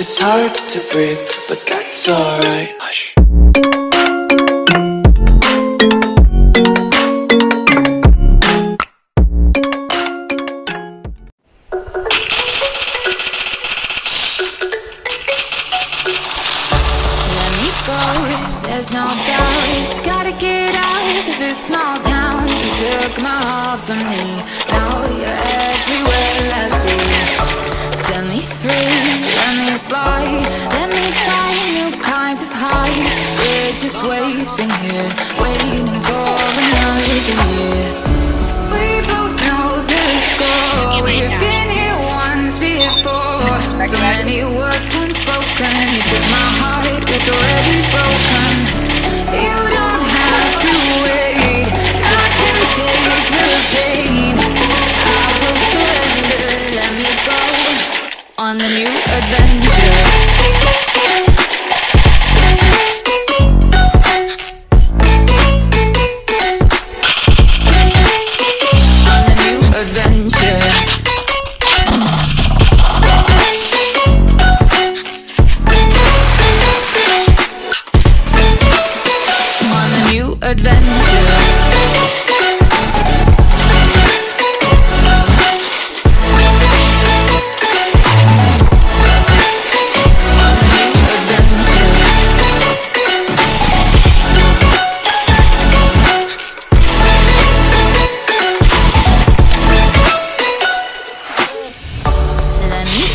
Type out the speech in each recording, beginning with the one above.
It's hard to breathe, but that's alright. Hush. There's no doubt Gotta get out of this small town You took my heart from me let me fly. Let me find new kinds of highs. We're just wasting here Waiting for another year. We both know the score. We've been here once before. So many words unspoken. You took my heart, it's already The new adventure a adventure.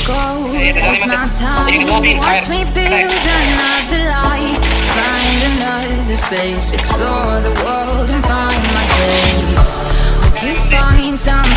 Go, it's my time. Watch me build another life. Find another space. Explore the world and find my place. Hope you find some